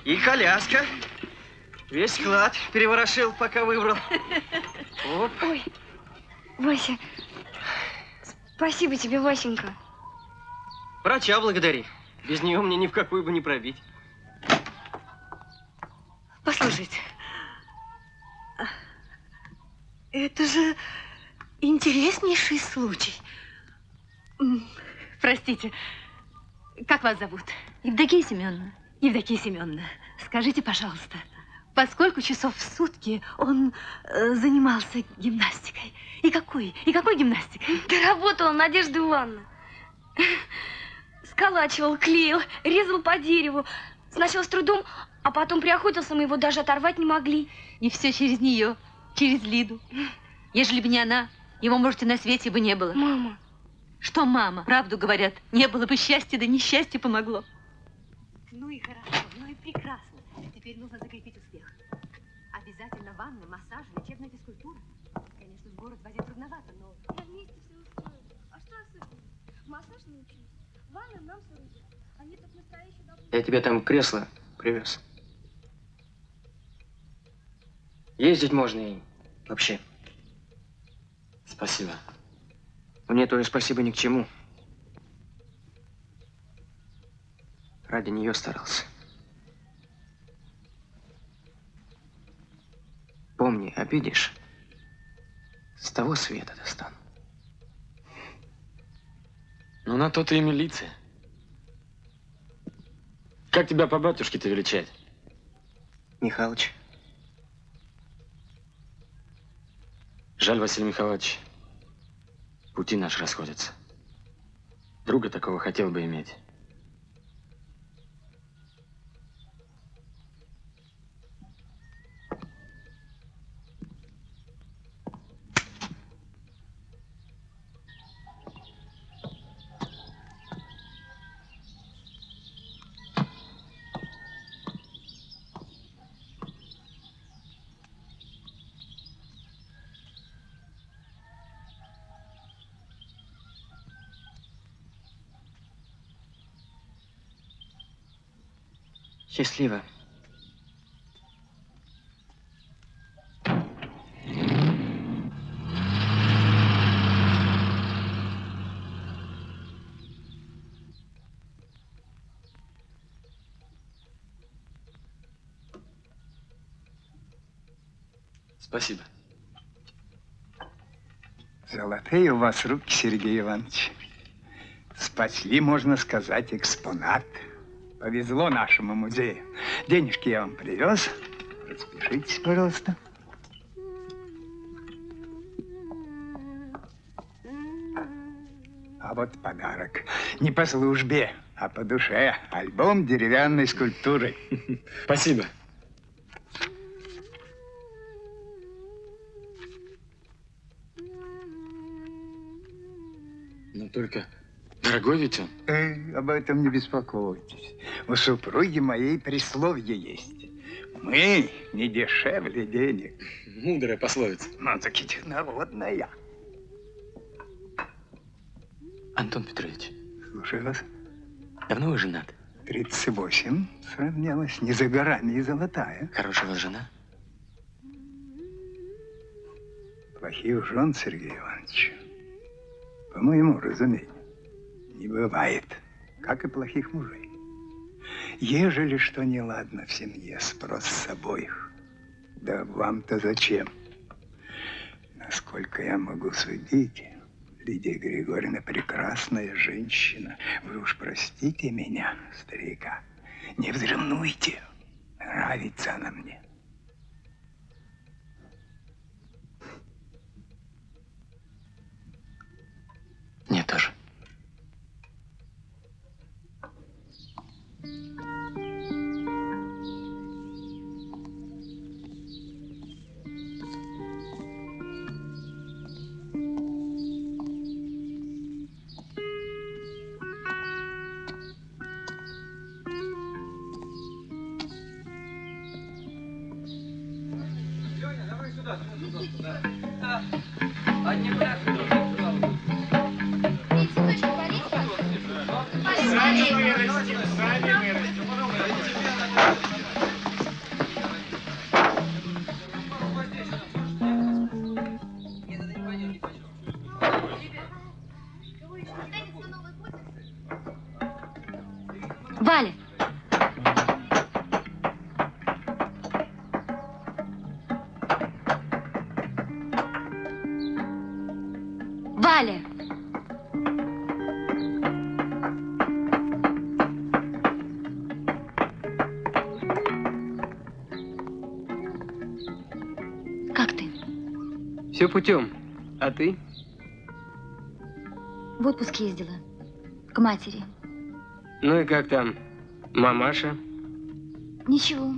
и коляска. Весь клад переворошил, пока выбрал. Оп. Ой, Вася, спасибо тебе, Васенька. Врача благодари. Без нее мне ни в какую бы не пробить. Послушайте, это же интереснейший случай. Простите, как вас зовут? Евдокия Семеновна. Евдокия Семеновна, скажите, пожалуйста, по сколько часов в сутки он э, занимался гимнастикой? И какой? И какой гимнастикой? Ты работала, Надежда Ивановна. Сколачивал, клеил, резал по дереву. Сначала с трудом, а потом приохотился, мы его даже оторвать не могли. И все через нее, через Лиду. Ежели бы не она, его, может, и на свете бы не было. Мама. Что мама? Правду говорят, не было бы счастья, да несчастье помогло. Ну и хорошо, ну и прекрасно. Теперь нужно закрепить успех. Обязательно ванна, массаж, лечебная физкультура. Конечно, в город возить трудновато, но... Я вместе все устроим. А что особенно? Массаж научились. Ванна нам соорудят. Они тут настоящие должны... Я тебе там кресло привез. Ездить можно и вообще. Спасибо. Мне твое спасибо ни к чему. Ради нее старался. Помни, обидишь, с того света достану. Ну, на то ты и милиция. Как тебя по батюшке-то величать? Михалыч. Жаль, Василий Михайлович, пути наши расходятся. Друга такого хотел бы иметь. Счастливо. Спасибо. Золотые у вас руки, Сергей Иванович. Спасли, можно сказать, экспонат. Повезло нашему музею. Денежки я вам привез. Распишитесь, пожалуйста. А вот подарок. Не по службе, а по душе. Альбом деревянной скульптуры. Спасибо. Но только дорогой ведь он. Э, об этом не беспокойтесь. У супруги моей присловие есть. Мы не дешевле денег. Мудрая пословица. Ну, так и народная. Антон Петрович, Слушаю вас. давно вы женаты? 38 сравнялась. Не за горами и золотая. Хорошая у вас жена? Плохих жен, Сергей Иванович, по моему разумению, не бывает, как и плохих мужей. Ежели что неладно в семье, спрос с обоих. Да вам-то зачем? Насколько я могу судить, Лидия Григорьевна прекрасная женщина. Вы уж простите меня, старика, не взрывнуйте. Нравится она мне. Путем. А ты? В отпуск ездила. К матери. Ну и как там? Мамаша? Ничего.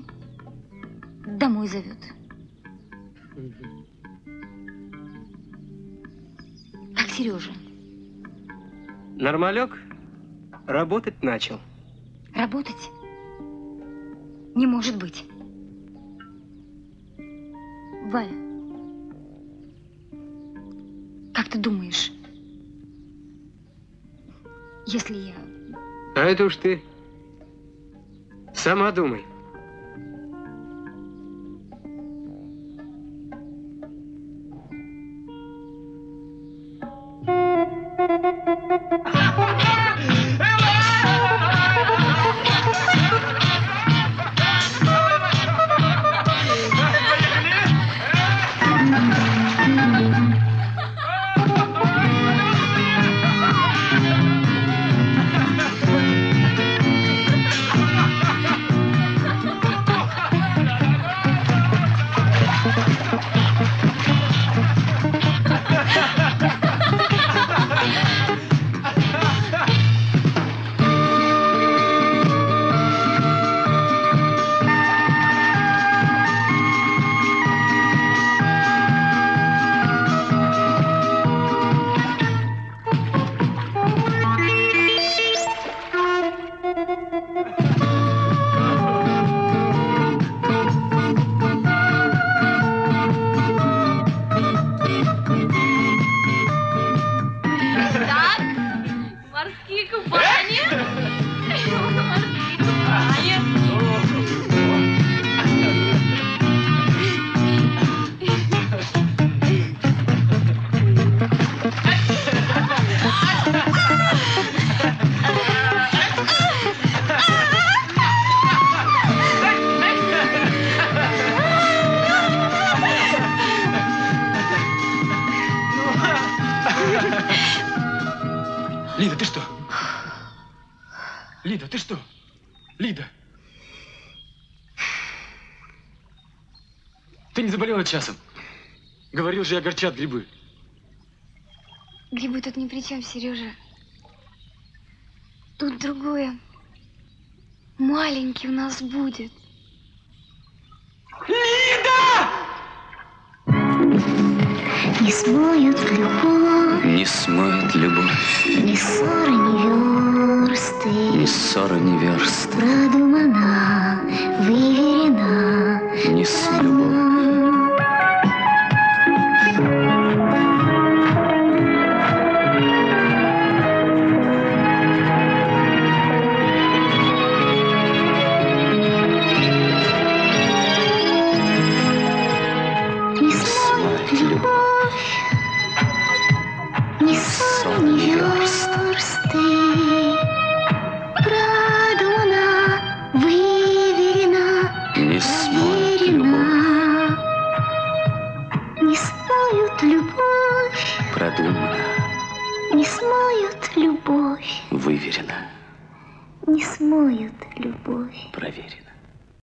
Домой зовет. Как Сережа? Нормалек? Работать начал. Работать? Не может быть. Ты думаешь, если я... А это уж ты сама думай. Заболела часом? Говорил же, огорчат грибы. Грибы тут ни при чем, Сережа. Тут другое. Маленький у нас будет. Не смоют любовь, Не смоет любовь, ни ссоры, ни версты. ни ссора, ни верст, Продумана, выверена. не с любовь.